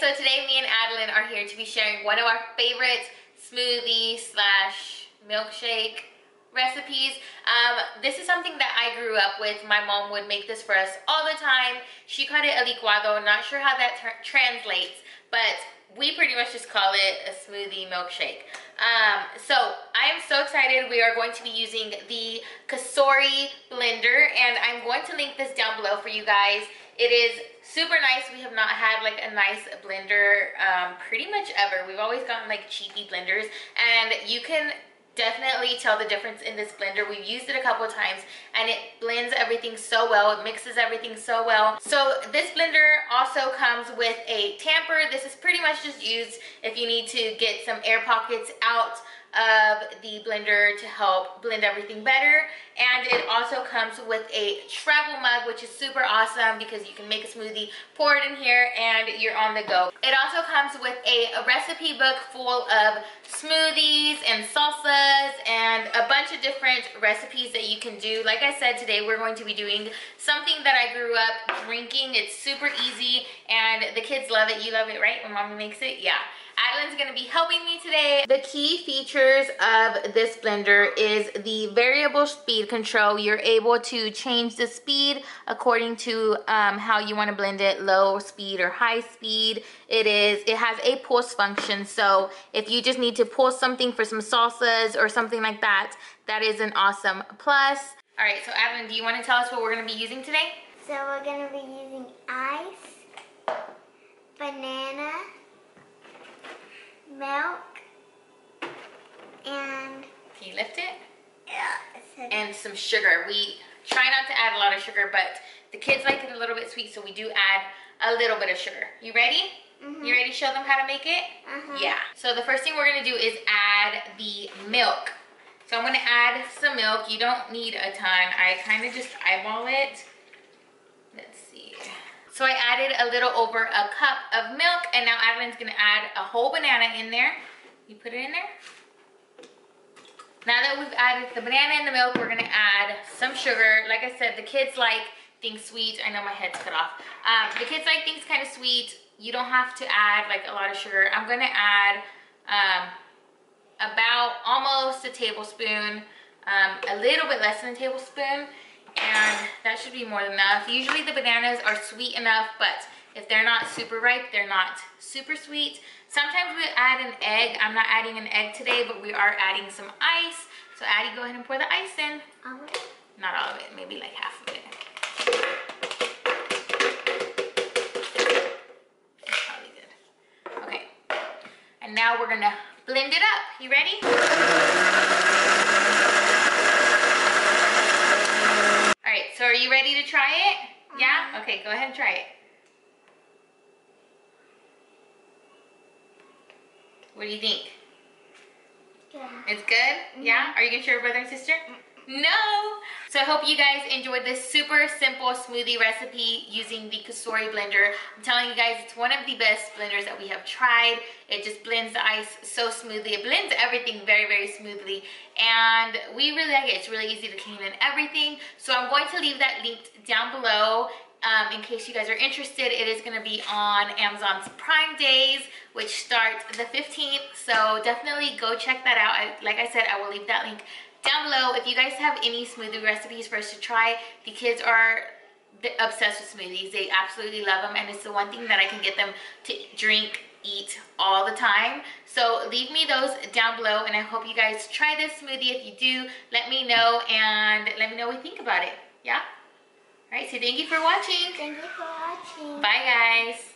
so today me and Adeline are here to be sharing one of our favorite smoothie slash milkshake recipes. Um, this is something that I grew up with. My mom would make this for us all the time. She called it a licuado. Not sure how that translates, but we pretty much just call it a smoothie milkshake. Um, so I am so excited. We are going to be using the Cosori blender and I'm going to link this down below for you guys. It is super nice. We have not had like a nice blender um, pretty much ever. We've always gotten like cheapy blenders and you can definitely tell the difference in this blender. We've used it a couple of times and it blends everything so well. It mixes everything so well. So this blender also comes with a tamper. This is pretty much just used if you need to get some air pockets out of the blender to help blend everything better. And it also comes with a travel mug which is super awesome because you can make a smoothie pour it in here and you're on the go. It also comes with a, recipe book full of smoothies and salsas and a bunch of different recipes that you can do. Like i said today we're going to be doing something that i grew up drinking. It's super easy and the kids love it. You love it right? When mommy makes it? Yeah Adeline's gonna be helping me today. The key features of this blender is the variable speed control. You're able to change the speed according to um, how you wanna blend it, low speed or high speed. It is, it has a pulse function. So if you just need to pull something for some salsas or something like that, that is an awesome plus. All right, so Adeline, do you wanna tell us what we're gonna be using today? So we're gonna be using ice, banana, milk, and... Can you lift it? Yeah. And some sugar. We try not to add a lot of sugar, but the kids like it a little bit sweet, so we do add a little bit of sugar. You ready? Mm -hmm. You ready to show them how to make it? Uh -huh. Yeah. So the first thing we're gonna do is add the milk. So I'm gonna add some milk. You don't need a ton. I kind of just eyeball it. Let's see. So I added a little over a cup of milk and now Adeline's gonna add a whole banana in there. You put it in there. Now that we've added the banana and the milk, we're gonna add some sugar. Like I said, the kids like things sweet. I know my head's cut off. Um, the kids like things kind of sweet. You don't have to add like a lot of sugar. I'm gonna add um, about almost a tablespoon, um, a little bit less than a tablespoon and that should be more than enough. Usually the bananas are sweet enough, but if they're not super ripe, they're not super sweet. Sometimes we add an egg. I'm not adding an egg today, but we are adding some ice. So Addie, go ahead and pour the ice in. All of it? Not all of it, maybe like half of it. That's probably good. Okay. And now we're gonna blend it up. You ready? All right, so are you ready to try it? Yeah? Uh-huh. Okay, go ahead and try it. What do you think? Good. It's good? Mm -hmm. Yeah? Are you gonna share your brother and sister? No! So I hope you guys enjoyed this super simple smoothie recipe using the Cosori blender. I'm telling you guys, it's one of the best blenders that we have tried. It just blends the ice so smoothly. It blends everything very, very smoothly. And we really like it. It's really easy to clean and everything. So I'm going to leave that linked down below um, in case you guys are interested, it is gonna be on Amazon's Prime Days, which starts the 15th. So definitely go check that out. I, like I said, I will leave that link down below if you guys have any smoothie recipes for us to try. The kids are obsessed with smoothies. They absolutely love them and it's the one thing that I can get them to drink, eat all the time. So leave me those down below and I hope you guys try this smoothie. If you do, let me know and let me know what you think about it. Yeah? Alright, so thank you for watching. Thank you for watching. Bye guys.